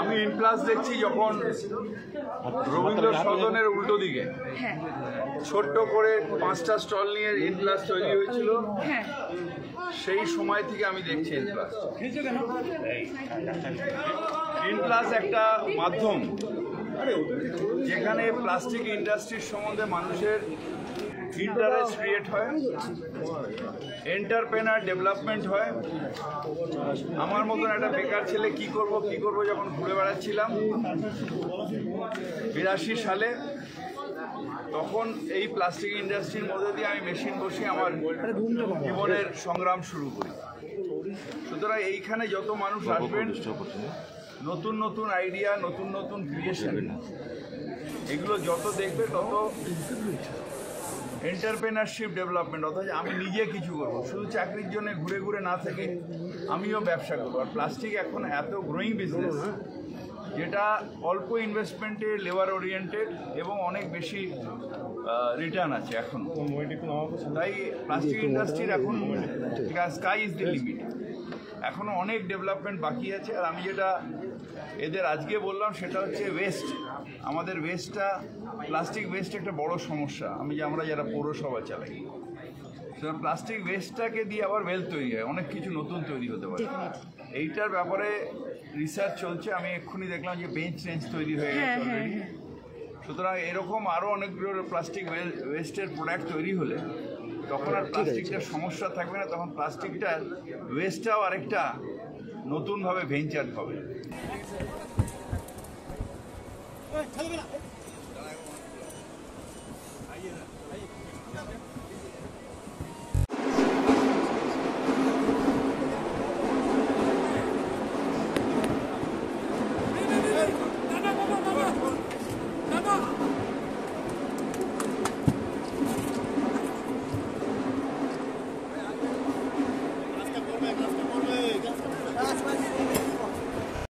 আমি ইনপ্লাস দেখছি যখন রবীন্দ্র সদনের উল্টো দিকে। হ্যাঁ। ছোট্ট করে পাঁচটা স্টল নিয়ে ইনপ্লাস তৈরি হয়েছিল। হ্যাঁ। সেই সময় থেকে আমি দেখছি ইনপ্লাস ইনপ্লাস একটা মাধ্যম যেখানে প্লাস্টিক ইন্ডাস্ট্রির সম্বন্ধে মানুষের ইন্টারেস্ট ক্রিয়েট হয় এন্টারপ্রেনার ডেভেলপমেন্ট হয়। আমার মতন একটা বেকার ছেলে কি করব কি করব যখন ঘুরে বেড়াচ্ছিলাম, বিরাশি সালে, তখন এই প্লাস্টিক ইন্ডাস্ট্রির মধ্যে দিয়ে আমি মেশিন বসিয়ে আমার জীবনের সংগ্রাম শুরু করি। সুতরাং এইখানে যত মানুষ আসবেন, নতুন নতুন আইডিয়া নতুন নতুন ক্রিয়েশন এগুলো যত দেখবে তত এন্টারপ্রেনারশিপ ডেভেলপমেন্ট অর্থাৎ আমি নিজে কিছু করব। শুধু চাকরির জন্য ঘুরে ঘুরে না থেকে আমিও ব্যবসা করব। আর প্লাস্টিক এখন এত গ্রোয়িং বিজনেস যেটা অল্প ইনভেস্টমেন্টে লেবার ওরিয়েন্টেড এবং অনেক বেশি রিটার্ন আছে এখন। তাই প্লাস্টিক ইন্ডাস্ট্রির এখন স্কাই ইজ দি লিমিট এখনও অনেক ডেভেলপমেন্ট বাকি আছে আর আমি যেটা এদের আজকে বললাম সেটা হচ্ছে ওয়েস্ট আমাদের ওয়েস্টটা প্লাস্টিক ওয়েস্ট একটা বড় সমস্যা। আমি যে আমরা যারা পৌরসভা চালাই। সুতরাং প্লাস্টিক ওয়েস্টটাকে দিয়ে আবার ওয়েল তৈরি হয় অনেক কিছু নতুন তৈরি হতে পারে। এইটার ব্যাপারে রিসার্চ চলছে আমি এক্ষুনি দেখলাম যে বেঞ্চ টেঞ্চ তৈরি হয়ে গেছে হ্যাঁ, হ্যাঁ, অলরেডি সুতরাং এরকম আরও অনেকগুলো প্লাস্টিক ওয়েস্টের প্রোডাক্ট তৈরি হলে তখন আর প্লাস্টিকটা সমস্যা থাকবে না তখন প্লাস্টিকটার ওয়েস্টটাও আরেকটা নতুনভাবে ভেঞ্চার হবে।